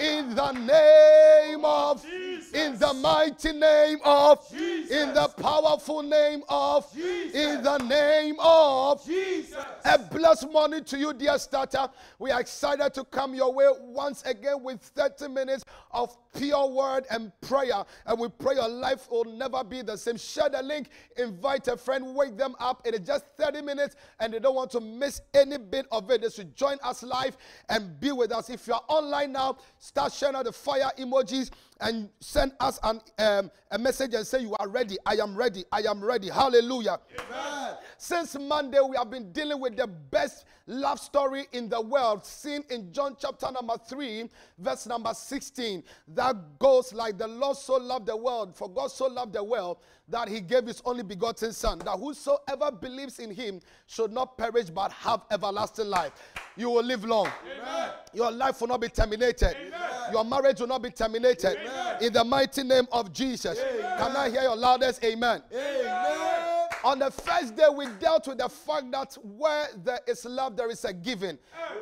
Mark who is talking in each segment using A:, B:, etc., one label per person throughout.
A: In the name of in the mighty name of in the powerful name of in the name of Jesus. a blessed morning to you, dear starter. We are excited to come your way once again with 30 minutes of pure word and prayer. And we pray your life will never be the same. Share the link, invite a friend, wake them up. It is just 30 minutes and they don't want to miss any bit of it. They should join us live and be with us. If you're online now, start sharing out the fire emojis and send us an, um, a message and say, You are ready. I am ready. I am ready. Hallelujah. Amen. Since Monday, we have been dealing with the best love story in the world, seen in John chapter number 3, verse number 16. That goes like the Lord so loved the world, for God so loved the world that he gave his only begotten Son, that whosoever believes in him should not perish but have everlasting life. You will live long. Amen. Your life will not be terminated. Amen. Your marriage will not be terminated. Amen. In the mighty name of Jesus. Can I hear your loudest amen? Amen. On the first day, we dealt with the fact that where there is love, there is a giving.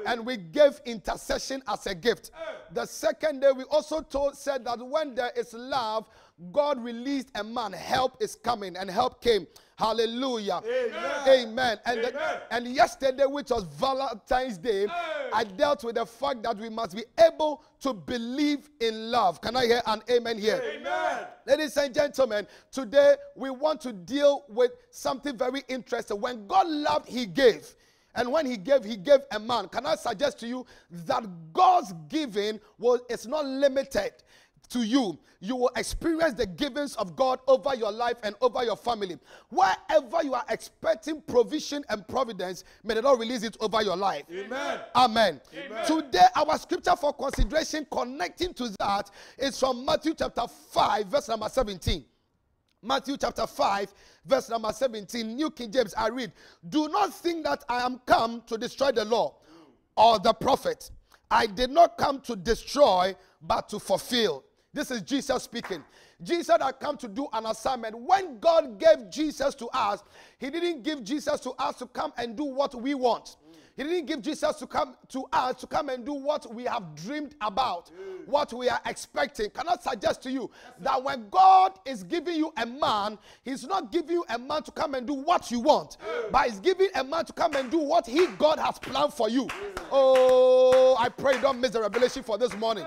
A: And we gave intercession as a gift. The second day, we also told, said that when there is love, God released a man. Help is coming, and help came. Hallelujah. Amen. Amen. And, Amen. The, and yesterday, which was Valentine's Day, hey. I dealt with the fact that we must be able to believe in love. Can I hear an amen here? Amen. Ladies and gentlemen, today we want to deal with something very interesting. When God loved, He gave. And when he gave, he gave a man. Can I suggest to you that God's giving was is not limited to you, you will experience the givings of God over your life and over your family. Wherever you are expecting provision and providence, may the Lord release it over your life. Amen. Amen. Amen. Today, our scripture for consideration connecting to that is from Matthew chapter 5, verse number 17. Matthew chapter 5, verse number 17, New King James, I read, Do not think that I am come to destroy the law or the prophet. I did not come to destroy, but to fulfill. This is Jesus speaking. Jesus had come to do an assignment. When God gave Jesus to us, He didn't give Jesus to us to come and do what we want. He didn't give Jesus to come to us to come and do what we have dreamed about, what we are expecting. Can I suggest to you that when God is giving you a man, He's not giving you a man to come and do what you want, but He's giving a man to come and do what He God has planned for you. Oh, I pray don't miss the revelation for this morning.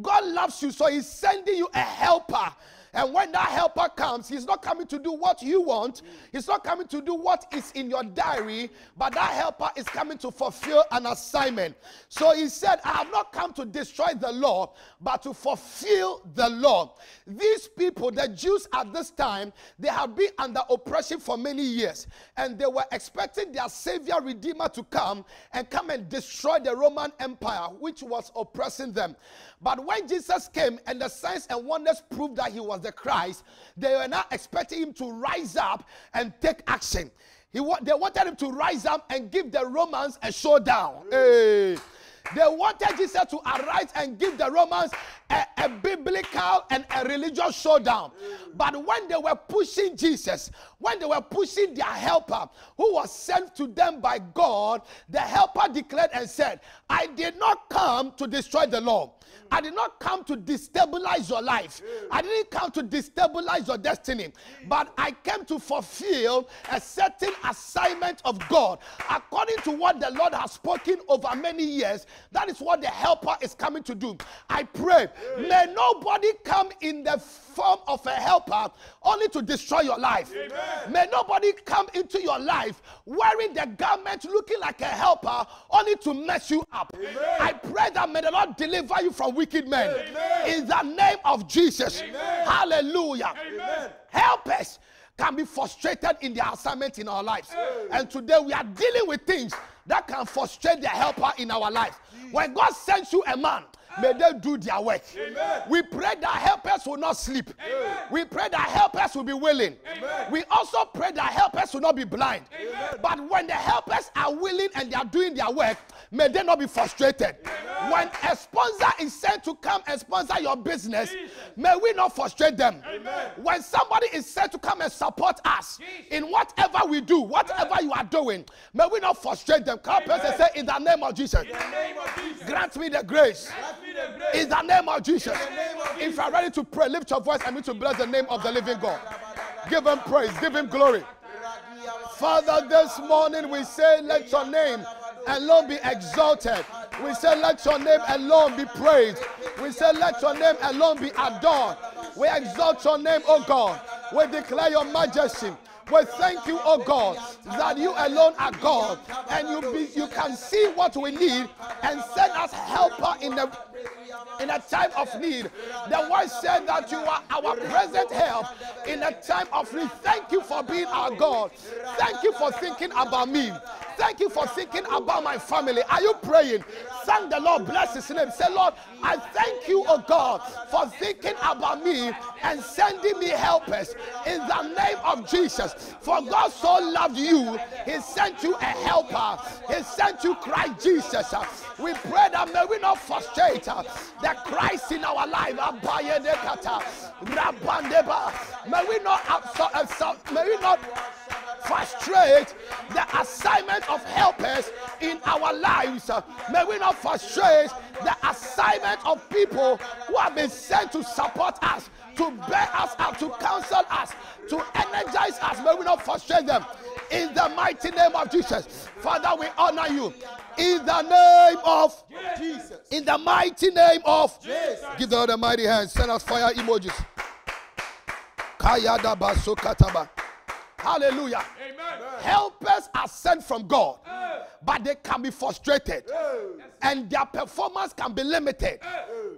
A: God loves you, so He's sending you a helper. And when that helper comes, he's not coming to do what you want. He's not coming to do what is in your diary, but that helper is coming to fulfill an assignment. So he said, I have not come to destroy the law, but to fulfill the law. These people, the Jews at this time, they have been under oppression for many years, and they were expecting their Savior Redeemer to come and come and destroy the Roman Empire, which was oppressing them. But when Jesus came and the signs and wonders proved that he was the Christ, they were not expecting him to rise up and take action. He, they wanted him to rise up and give the Romans a showdown. Hey. They wanted Jesus to arise and give the Romans a, a, biblical and a religious showdown. But when they were pushing Jesus, when they were pushing their helper, who was sent to them by God, the helper declared and said, I did not come to destroy the law. I did not come to destabilize your life. I didn't come to destabilize your destiny. But I came to fulfill a certain assignment of God. According to what the Lord has spoken over many years, that is what the helper is coming to do. I pray, may nobody come in the form of a helper only to destroy your life. Amen. May nobody come into your life wearing the garment looking like a helper only to mess you up. Amen. I pray that may the Lord deliver you from wicked men. Amen. In the name of Jesus. Hallelujah. Help us can be frustrated in their assignment in our lives. And today we are dealing with things that can frustrate the helper in our lives. When God sends you a man, May they do their work. Amen. We pray that helpers will not sleep. Amen. We pray that helpers will be willing. Amen. We also pray that helpers will not be blind. But when the helpers are willing and they are doing their work, may they not be frustrated. When a sponsor is sent to come and sponsor your business, may we not frustrate them. When somebody is sent to come and support us in whatever we do, whatever you are doing, may we not frustrate them. Come person say, in the name of Jesus, grant me the grace. In the name of Jesus. If you are ready to pray, lift your voice and me to bless the name of the living God. Give him praise, give him glory. Father, this morning we say, let your name alone be exalted. We say, let your name alone be praised. We say, let your name alone be adored. We exalt your name, O God. We declare your majesty. We thank you, oh God, that you alone are God, and you be, you can see what we need and send us helper in the in a time of need. The word said that you are our present help in a time of need. Thank you for being our God. Thank you for thinking about me. Thank you for thinking about my family. Are you praying? Thank the Lord, bless his name. Say, Lord, I thank you, oh God, for thinking about me and sending me helpers in the name of Jesus. For God so loved you, he sent you a helper. He sent you Christ Jesus. We pray that may we not frustrate uh, the Christ in our life. May we not, may we not frustrate the assignment of helpers in lives. May we not frustrate the assignment of people who have been sent to support us, to bear us up, to counsel us, to energize us. May we not frustrate them. In the mighty name of Jesus. Father, we honor you. In the name of Jesus. In the mighty name of Jesus. Give the other mighty hand. Send us fire emojis. Kayada basokataba. Hallelujah. Amen. Helpers are sent from God, but they can be frustrated, and their performance can be limited.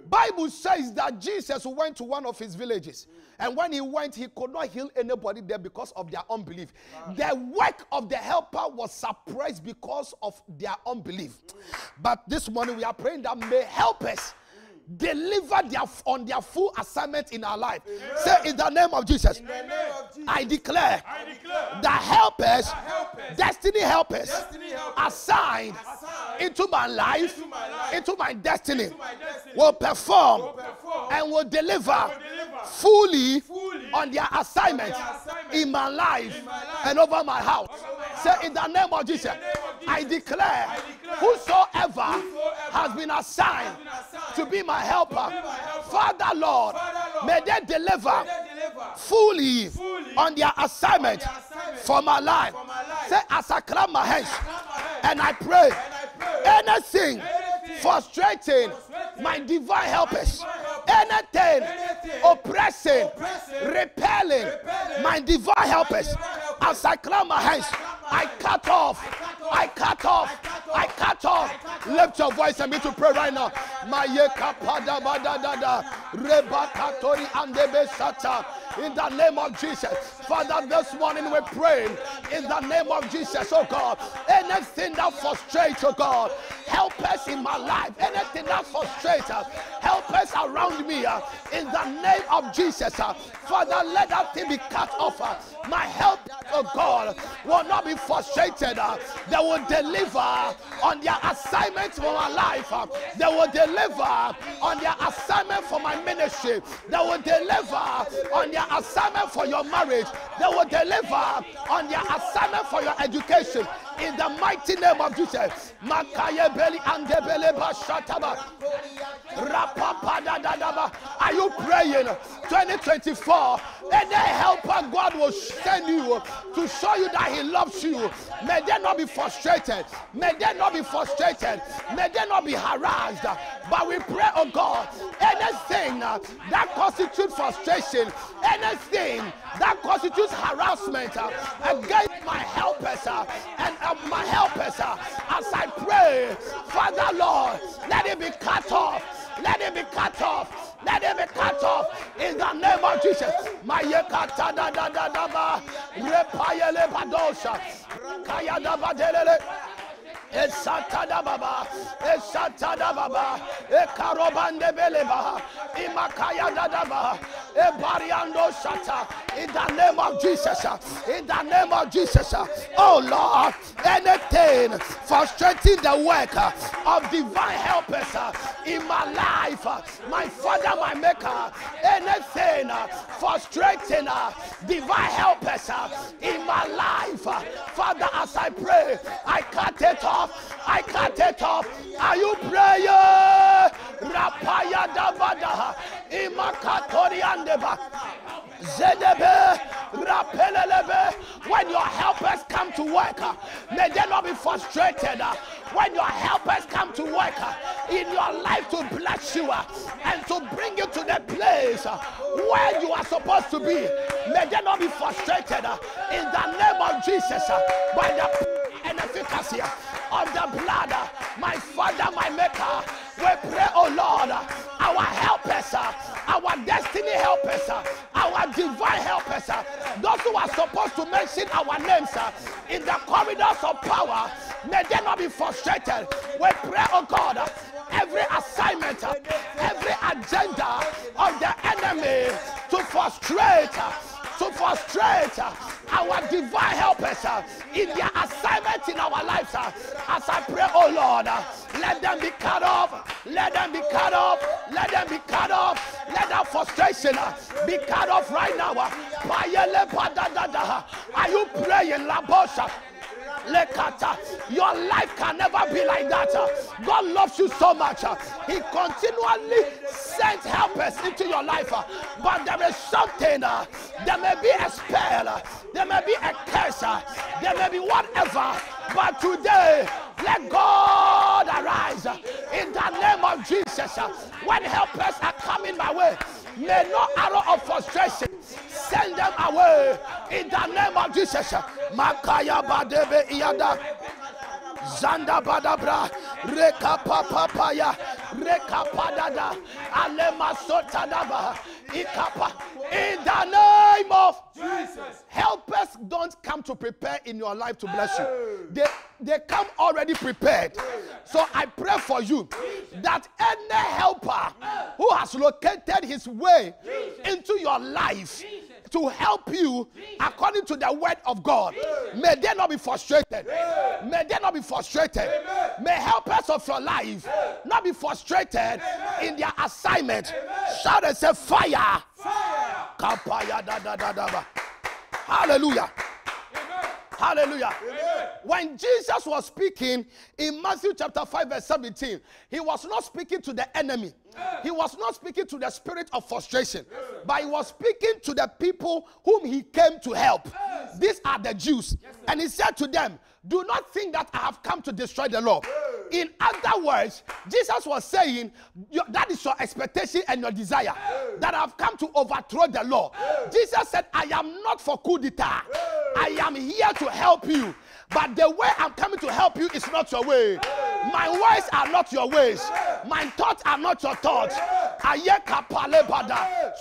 A: Bible says that Jesus went to one of his villages, and when he went, he could not heal anybody there because of their unbelief. The work of the helper was suppressed because of their unbelief. But this morning we are praying that may helpers deliver their on their full assignment in our life. Amen. Say in the name of Jesus. Name of Jesus. I, declare I declare the helpers, the helpers destiny, helpers destiny helpers, assigned, assigned into, my life, into my life, into my destiny, into my destiny will, perform will perform and will deliver, will deliver fully, fully on their assignment, their assignment in, my life, in my life and over my house. Over my Say house. in the name of Jesus, name of Jesus I, declare, I declare whosoever, whosoever has been assigned, has been assigned to be my my helper. Father Lord, may they deliver fully on their assignment for my life. Say, as I clap my hands and I pray, anything frustrating my divine helpers, anything. Oppressing, repelling. My divine helpers, as I clap my hands, I cut off, I cut off, I cut off. Lift your voice and me to pray right now. My Mayeka pada bada dada, rebakatori andebe sata. In the name of Jesus, Father, this morning we pray in the name of Jesus, oh God. Anything that frustrates, oh God, help us in my life. Anything that frustrates us, help us around me. Uh, in the name of Jesus, uh, Father, let that thing be cut off. Uh, my help, oh God, will not be frustrated. Uh, they will deliver on their assignment for my life. Uh, they will deliver on their assignment for my ministry. They will deliver on their assignment for your marriage. They will deliver on their assignment for your education. In the mighty name of Jesus. Makaye beli andebele bashataba. Are you praying 2024? Any helper God will send you to show you that He loves you. May they not be frustrated. May they not be frustrated. May they not be harassed. But we pray, oh God, anything that constitutes frustration, anything that constitutes harassment against my helpers and my helpers, uh, as I pray, Father Lord, let it be cut off. Let it be cut off. Let it be cut off in the name of Jesus. Mayekata da da da da ba. Repayele badosha. Kaya da badelele. Esatada baba, esatada baba, ekarobande beleba, imakaya dadaba, Ebariando Shata. In the name of Jesus. In the name of Jesus. Oh Lord, anything frustrating the work of divine helpers in my life, my Father, my Maker, anything frustrating divine helpers in my life, Father, as I pray, I cut it off. I cut it off. Are you praying? Rapaya dabada, imakatori andeba. Zedebe, rapelelebe. When your helpers come to work, uh, may they not be frustrated. uh, When your helpers come to work uh, in your life to bless you and to bring you to the place where you are supposed to be, may they not be frustrated in the name of Jesus by the efficacy of the blood. My Father, my Maker, we pray, oh Lord, our helpers, our destiny helpers, our divine helpers, those who are supposed to mention our names in the corridors of power, may they not be frustrated. We pray, oh God, every assignment, every agenda of the enemy to frustrate. To frustrate uh, our divine helpers uh, in their assignment in our lives. uh, As I pray, oh Lord, let them be cut off, let them be cut off, let them be cut off, let that frustration be cut off right now. Are you praying, Labosha? Your life can never be like that. God loves you so much. He continually sends helpers into your life. But there is something. There may be a spell. There may be a curse. There may be whatever. But today, let God arise in the name of Jesus. When helpers are coming my way, may no arrow of frustration send them away in the name of Jesus. Makaya badebe iyada. Zanda badabra, reka papaya, reka padada, alema sotadaba, ikapa. In the name of
B: Jesus.
A: helpers don't come to prepare in your life to bless you. They they come already prepared. So I pray for you that any helper who has located his way into your life to help you according to the word of God, may they not be frustrated. May they not be frustrated. May helpers of your life not be frustrated in their assignment. Shout and say fire.
B: Fire.
A: Kapaya da da da da ba. Hallelujah. Hallelujah. When Jesus was speaking in Matthew chapter 5, verse 17, he was not speaking to the enemy. He was not speaking to the spirit of frustration, but he was speaking to the people whom he came to help. These are the Jews. And he said to them, Do not think that I have come to destroy the law. In other words, Jesus was saying, That is your expectation and your desire, that I've come to overthrow the law. Jesus said, I am not for coup d'etat. I am here to help you. But the way I'm coming to help you is not your way. My ways are not your ways. My thoughts are not your thoughts.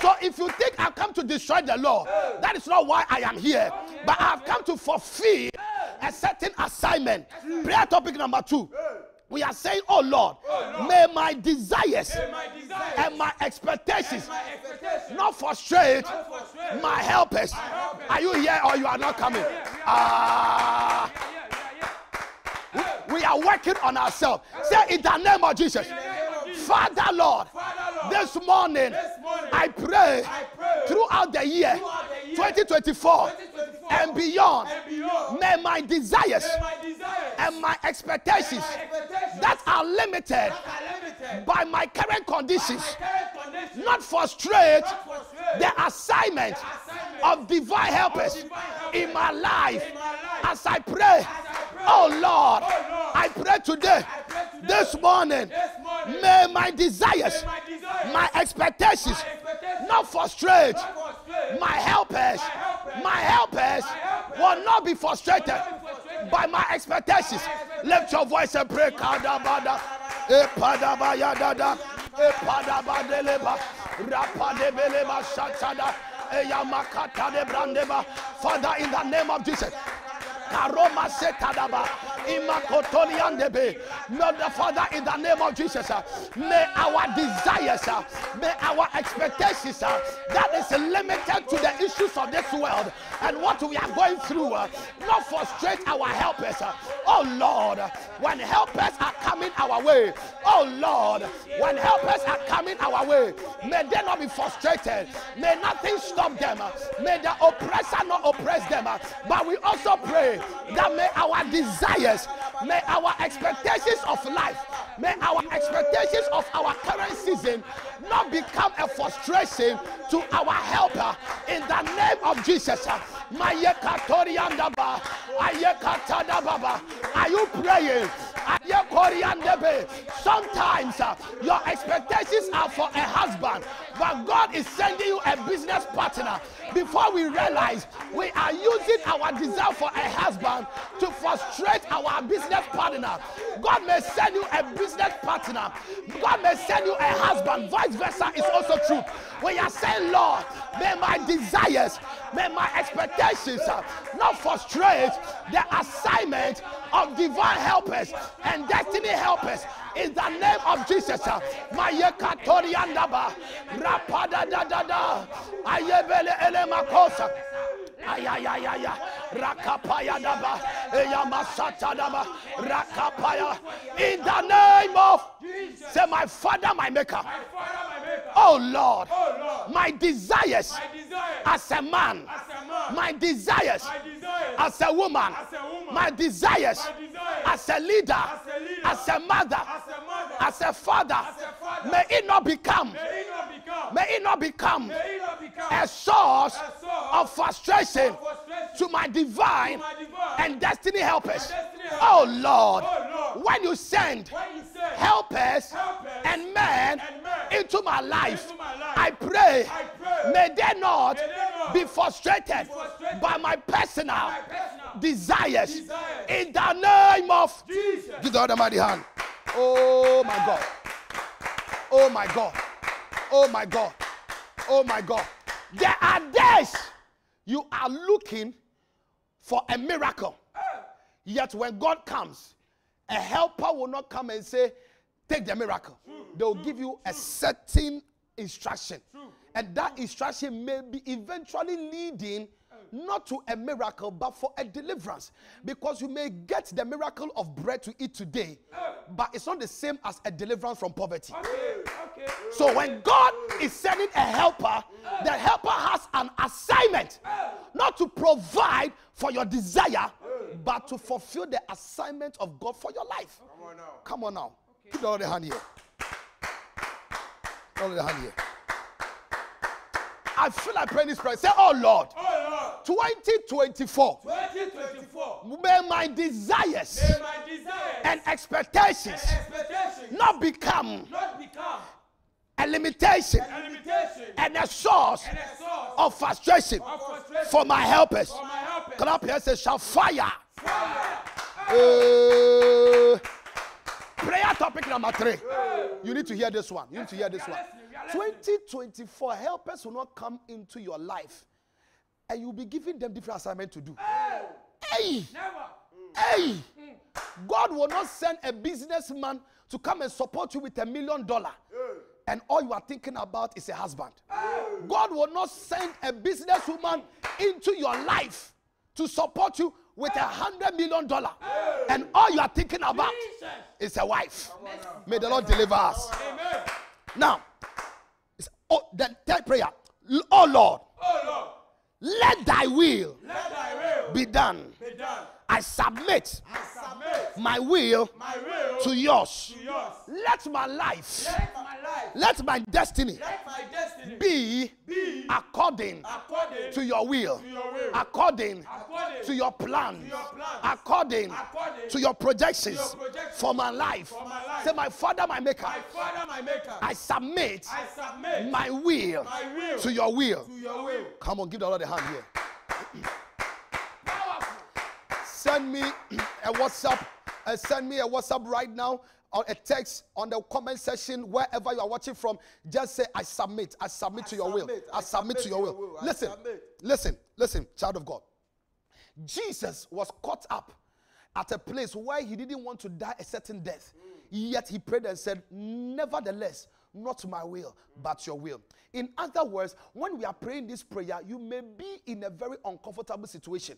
A: So if you think I've come to destroy the law, that is not why I am here. But I've come to fulfill a certain assignment. Prayer topic number two. We are saying, Oh Lord, may my desires
B: May my desires
A: and my expectations
B: my expectations
A: not frustrate
B: not frustrate
A: my helpers. Are you here or you are not coming? Ah, we are working on ourselves. Say in the name of Jesus. Father Lord,
B: Father Lord,
A: this morning
B: this morning
A: I pray
B: I pray
A: throughout the year
B: throughout the year
A: 2024
B: 2024
A: and beyond,
B: and beyond,
A: may my desires
B: may my desires
A: and my expectations
B: my expectations
A: that are limited
B: that are limited
A: by my current conditions
B: my current condition
A: not frustrate
B: not frustrate
A: the assignment
B: assignment
A: of divine helpers
B: divine helpers
A: in my life
B: in my life.
A: as I pray.
B: As I pray,
A: Oh Lord,
B: Oh Lord,
A: I pray today,
B: I pray today,
A: this morning,
B: this morning,
A: may my desires,
B: my desires,
A: my expectations
B: my expectations
A: not frustrate
B: not frustrate
A: my helpers.
B: helpers,
A: My helpers
B: helpers
A: will not be frustrated
B: not be frustrated
A: by my expectations. Lift your voice and pray. Kadabada, epadabaya epadabadeleba, rapadebeleba shatada, eyamakata de brandeba. Father, in the name of Jesus. Karoma setadaba, Lord the Father, in the name of Jesus, may our desires, may our expectations that is limited to the issues of this world and what we are going through uh, not frustrate our helpers. Oh Lord, when helpers are coming our way, oh Lord, when helpers are coming our way, may they not be frustrated. May nothing stop them. uh. May the oppressor not oppress them. uh. But we also pray that may our desires, may our expectations of life, may our expectations of our current season not become a frustration to our helper in the name of Jesus. Are you praying? Sometimes uh, your expectations are for a husband, but God is sending you a business partner. Before we realize, we are using our desire for a husband to frustrate our business partner. God may send you a business partner. God may send you a husband. Vice versa is also true. We are saying, Lord, may my desires, may my expectations uh, not frustrate the assignment of divine helpers and destiny helpers in the name of Jesus. uh, Mayekatoriandaba, rapadadadada, ayebele elemakosa. Ayayayaya, rakapaya daba, eyamasata daba, rakapaya. In the name of, say my Father, my Maker.
B: My Father, my Maker.
A: Oh Lord,
B: Oh Lord,
A: my desires
B: my
A: as a man,
B: as a man,
A: my desires as a woman,
B: as a woman,
A: my desires as a leader,
B: as a leader,
A: as a mother,
B: as a mother,
A: as a father,
B: as a father,
A: may it not become,
B: may it not become,
A: may it not become
B: may it not become
A: a source of frustration
B: frustration
A: to my divine and destiny helpers. Oh Lord,
B: Oh Lord,
A: when you send
B: when you say
A: helpers and men into my life,
B: into my life,
A: I pray, may they not
B: may they not
A: be frustrated by my personal
B: my personal
A: desires
B: desires.
A: in the name of
B: Jesus.
A: Give the other man the hand. Oh my God. Oh my God. Oh my God. Oh my God. There are days you are looking for a miracle. Yet when God comes, a helper will not come and say, Take the miracle. They will give you a certain instruction. And that instruction may be eventually leading not to a miracle, but for a deliverance. Because you may get the miracle of bread to eat today, but it's not the same as a deliverance from poverty.
B: Okay, okay.
A: So when God is sending a helper, the helper has an assignment not to provide for your desire, but to fulfill the assignment of God for your life.
B: Come on now.
A: Come on now. Put the other hand here. The other hand here. I feel like praying this prayer. Say, Oh Lord,
B: Oh
A: 2024,
B: 2024,
A: may my desires
B: may my desires
A: and expectations
B: expectations
A: not become
B: not become
A: a limitation
B: a limitation
A: and a source
B: and a source
A: of frustration
B: of frustration
A: for my helpers.
B: for my helpers.
A: Clap here, say, shall fire.
B: Fire.
A: Uh, prayer topic number three. You need to hear this one. You need to hear this one. 2024 helpers will not come into your life and you'll be giving them different assignment to do. Hey,
B: Never.
A: hey, hmm. God will not send a businessman to come and support you with a million dollar. And all you are thinking about is a husband. God will not send a businesswoman into your life to support you with a hundred million dollar. And all you are thinking about
B: Jesus.
A: is a wife. May the Lord deliver us.
B: Amen.
A: Now, it's, oh, the third prayer. Oh Lord,
B: Oh Lord,
A: let thy will
B: let thy will
A: be done.
B: be done.
A: I submit
B: I submit
A: my will
B: my will
A: to yours.
B: to yours.
A: Let my life,
B: Let my life,
A: let my destiny
B: let my destiny
A: be
B: be
A: according
B: according
A: to your will,
B: to your will,
A: according
B: according
A: to your plans,
B: your plans,
A: according
B: according
A: to your projections
B: your projections
A: for my life.
B: for my life.
A: Say, my Father, my Maker,
B: my Father, my Maker.
A: I submit
B: I submit
A: my will
B: my will
A: to your will.
B: to your will.
A: Come on, give the Lord a hand here. Send me a WhatsApp. Uh, send me a WhatsApp right now or a text on the comment section wherever you are watching from. Just say, I submit. I submit to your will. I,
C: I
A: submit, to your will. Listen,
C: submit.
A: listen, listen, child of God. Jesus was caught up at a place where he didn't want to die a certain death. Yet he prayed and said, Nevertheless, not my will, but your will. In other words, when we are praying this prayer, you may be in a very uncomfortable situation.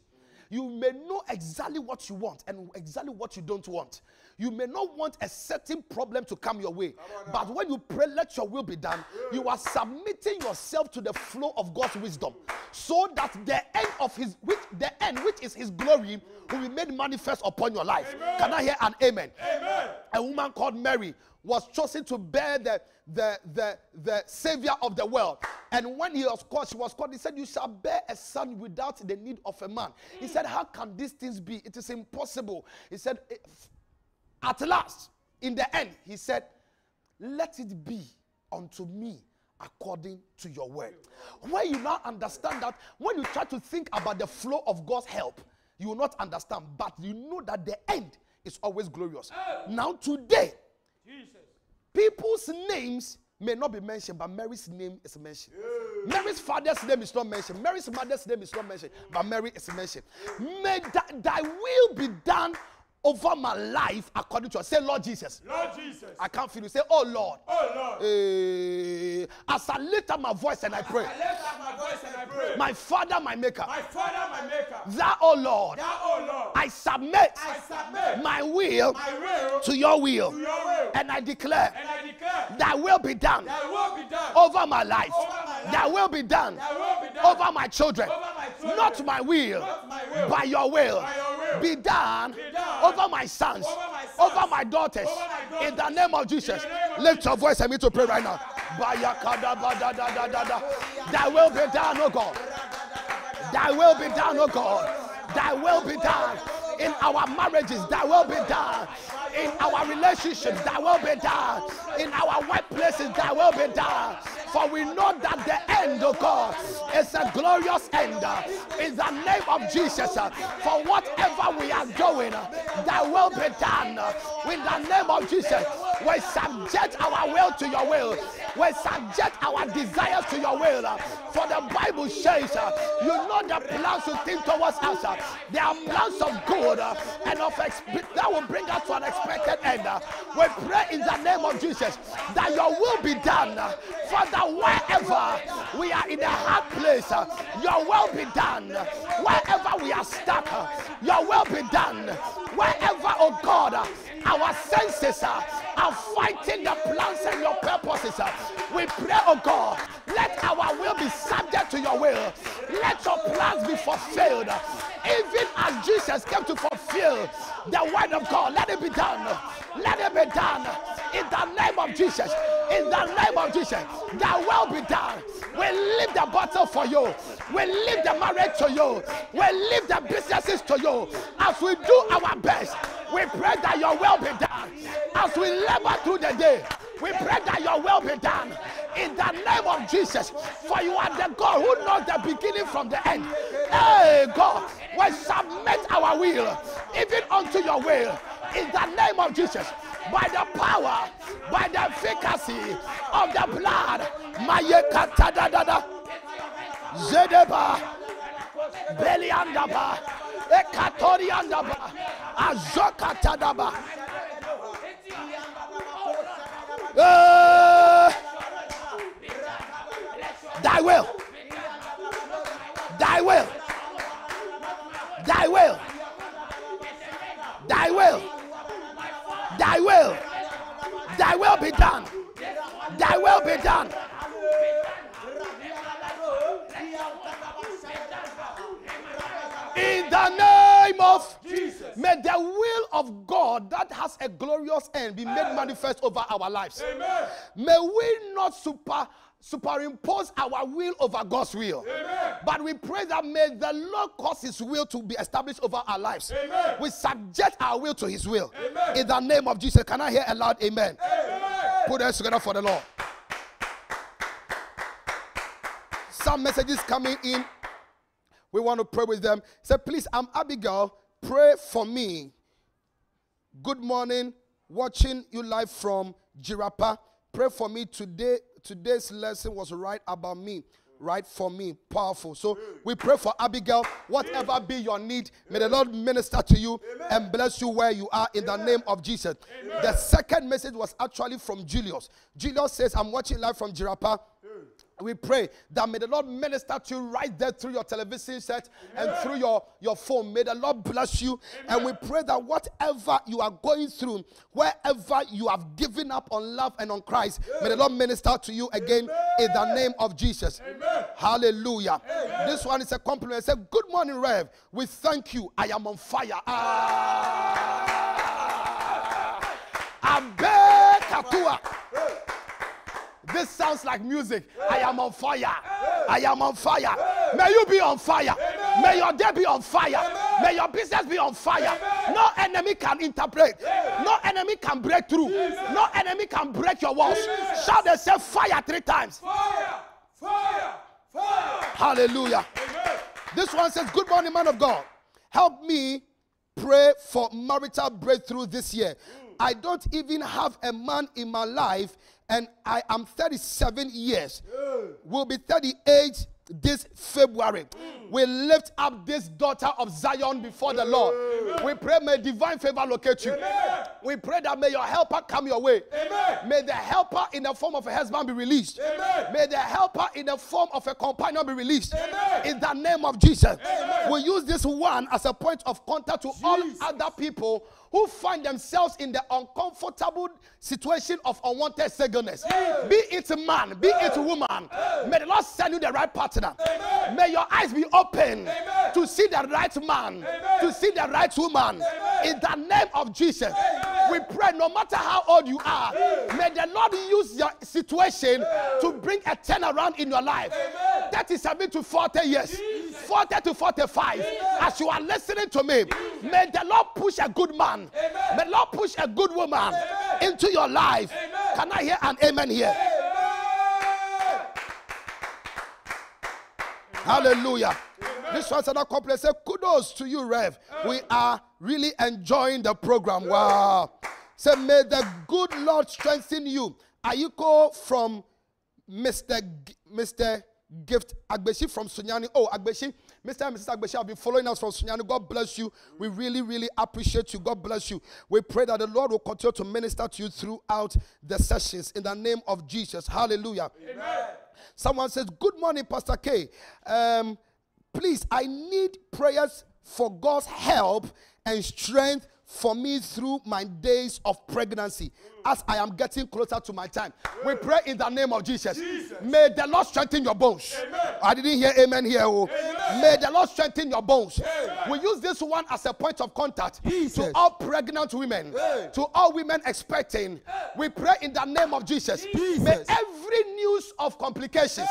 A: You may know exactly what you want and exactly what you don't want. You may not want a certain problem to come your way. But when you pray, let your will be done, you are submitting yourself to the flow of God's wisdom. So that the end of his which the end, which is his glory, will be made manifest upon your life. Can I hear an amen?
B: Amen.
A: a woman called Mary was chosen to bear the, the, the, the savior of the world. And when he was called, she was called, he said, You shall bear a son without the need of a man. He said, How can these things be? It is impossible. He said, At last, in the end, he said, Let it be unto me according to your word. When you now understand that, when you try to think about the flow of God's help, you will not understand, but you know that the end is always glorious. Now, today,
B: Jesus.
A: people's names may not be mentioned, but Mary's name is mentioned. Mary's father's name is not mentioned. Mary's mother's name is not mentioned, but Mary is mentioned. May thy, thy will be done over my life according to say, Lord Jesus.
B: Lord Jesus.
A: I can't feel you. Say, Oh Lord.
B: oh Lord.
A: Eh, as I lift up my voice and I pray,
B: I lift up my voice and I pray.
A: my Father, my Maker,
B: my Father, my Maker.
A: That, oh Lord,
B: Thou, oh Lord.
A: I submit
B: I submit
A: my will
B: my will
A: to your will,
B: to your will.
A: and I declare
B: And I declare
A: thy will be done
B: thy will be done.
A: over my life.
B: Over my life.
A: Thy will be done
B: Thy will be done.
A: over my children.
B: Over my children.
A: Not my will,
B: Not my will.
A: by your will.
B: By your will.
A: Be done,
B: Be done.
A: over my sons,
B: Over my sons.
A: over my daughters.
B: Over my
A: In the name of Jesus.
B: name of
A: Lift your voice and me to pray right now. Thy will be done, oh God. Thy will be done, oh God. Thy will be done in our marriages. that will be done in our relationships. that will be done in our workplaces. that will be done. For we know that the end, oh God, is a glorious end. In the name of Jesus, for whatever we are doing, that will be done. In the name of Jesus, we subject our will to your will. We subject our desires to your will. For the Bible says, uh, you know the plans you think towards us. uh, They are plans of good uh, and of that will bring us to an expected end. We pray in the name of Jesus that your will be done. Father, wherever we are in a hard place, your will be done. Wherever we are stuck, your will be done. Word of God, let it be done. Let it be done. In the name of Jesus. In the name of Jesus. That will be done. We leave the bottle for you. We leave the marriage to you. We leave the businesses to you. As we do our best, we pray that your will be done. As we labor through the day, we pray that your will be done. The name of Jesus. For you are the God who knows the beginning from the end. Hey, God, we submit our will even unto your will. In the name of Jesus. By the power, by the efficacy of the blood. Mayekatadadada. Zedeba. Beliandaba. Ekatoriandaba. Azokatadaba. Eh, Thy will. Thy will. Thy will. Thy will. Thy will. Thy will be done. Thy will be done. In the name of
B: Jesus.
A: May the will of God that has a glorious end be made manifest over our lives.
B: Amen.
A: May we not super superimpose our will over God's will.
B: Amen.
A: But we pray that may the Lord cause his will to be established over our lives.
B: Amen.
A: We subject our will to his will.
B: Amen.
A: In the name of Jesus. Can I hear a loud amen?
B: Amen.
A: Put us together for the Lord. Some messages coming in. We want to pray with them. Say, please, I'm Abigail. Pray for me. Good morning. Watching you live from Jirapa. Pray for me today. Today's lesson was right about me. right for me. Powerful. So we pray for Abigail. Whatever be your need, may the Lord minister to you and bless you where you are in the name of Jesus. The second message was actually from Julius. Julius says, I'm watching live from Jirapa. We pray that may the Lord minister to you right there through your television set and through your, your phone. May the Lord bless you. And we pray that whatever you are going through, wherever you have given up on love and on Christ, may the Lord minister to you again in the name of Jesus. Hallelujah. This one is a compliment. Say, Good morning, Rev. We thank you. I am on fire. Ah, This sounds like music. I am on fire. I am on fire. May you be on fire. May your day be on fire. May your business be on fire. No enemy can interpret. No enemy can break through. No enemy can break your walls. Shout and say fire three times.
B: Fire! Fire! Fire!
A: Hallelujah. This one says, Good morning, man of God. Help me pray for marital breakthrough this year. I don't even have a man in my life, and I am 37 years. Will be 38 this February. Mm. We lift up this daughter of Zion before the Lord. We pray, may divine favor locate you. We pray that may your helper come your way.
B: Amen.
A: May the helper in the form of a husband be released.
B: Amen.
A: May the helper in the form of a companion be released.
B: Amen.
A: In the name of Jesus.
B: Amen.
A: We use this one as a point of contact to all other people who find themselves in the uncomfortable situation of unwanted singleness. Be it man, be it woman. May the Lord send you the right partner.
B: Amen.
A: May your eyes be open to see the right man, to see the right woman. In the name of Jesus, we pray no matter how old you are, may the Lord use your situation to bring a turnaround in your life. 37 to 40 years, 40 to 45. As you are listening to me, may the Lord push a good man, may the Lord push a good woman into your life. Can I hear an amen here?
B: Amen.
A: Hallelujah. This one's another complex. Say kudos to you, Rev. We are really enjoying the program. Wow. Say, may the good Lord strengthen you. Ayuko from Mr. G- Mr. Gift Agbeshi from Sunyani. Oh, Agbeshi. Mr. and Mrs. Agbeshi have been following us from Sunyani. God bless you. We really, really appreciate you. God bless you. We pray that the Lord will continue to minister to you throughout the sessions in the name of Jesus. Hallelujah. Amen. Someone says, Good morning, Pastor K. Um, please, I need prayers for God's help and strength for me through my days of pregnancy as I am getting closer to my time. We pray in the name of Jesus. May the Lord strengthen your bones. I didn't hear amen here. oh. May the Lord strengthen your bones. We use this one as a point of contact to all pregnant women, to all women expecting. We pray in the name of Jesus. May every news of complications,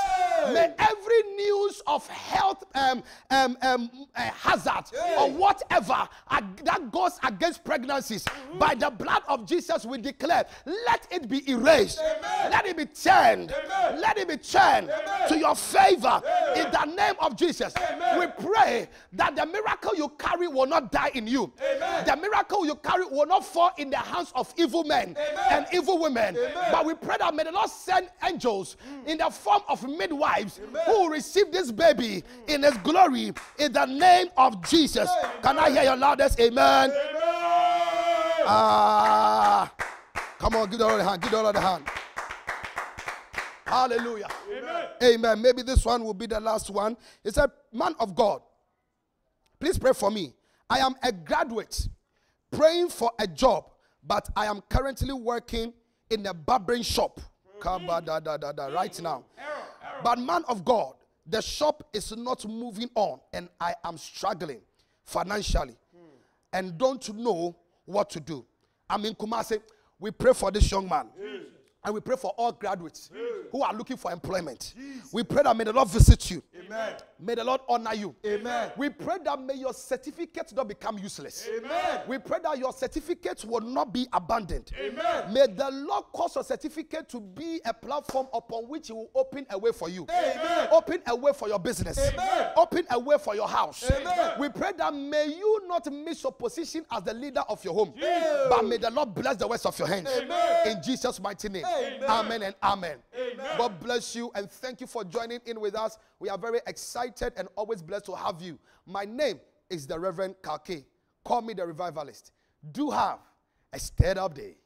A: may every news of health um, um, um, uh, hazard or whatever uh, that goes against pregnancies, by the blood of Jesus, we declare, let it be erased, let it be turned, let it be turned to your favor. In the name of Jesus. We pray that the miracle you carry will not die in you, the miracle you carry will not fall in the hands of evil men and evil women. But we pray that may the Lord send angels in the form of midwives who will receive this baby in his glory in the name of Jesus. Can I hear your loudest amen? Ah, come on, give the Lord a hand, give the Lord a hand. Hallelujah. Amen. Maybe this one will be the last one. He said, Man of God, please pray for me. I am a graduate praying for a job, but I am currently working in a barbering shop. Kabadadadada, Right now. But man of God, the shop is not moving on, and I am struggling financially and don't know what to do. I'm in Kumasi. We pray for this young man. And we pray for all graduates who are looking for employment. We pray that may the Lord visit you.
B: Amen.
A: May the Lord honor you.
B: Amen.
A: We pray that may your certificates not become useless.
B: Amen.
A: We pray that your certificates will not be abandoned.
B: Amen.
A: May the Lord cause your certificate to be a platform upon which He will open a way for you.
B: Amen.
A: Open a way for your business.
B: Amen.
A: Open a way for your house.
B: Amen.
A: We pray that may you not miss your position as the leader of your home, but may the Lord bless the works of your hands.
B: Amen.
A: In Jesus' mighty name.
B: Amen.
A: Amen and amen.
B: Amen.
A: God bless you and thank you for joining in with us. We are very excited and always blessed to have you. My name is the Reverend Kake. Call me the revivalist. Do have a stirred up day.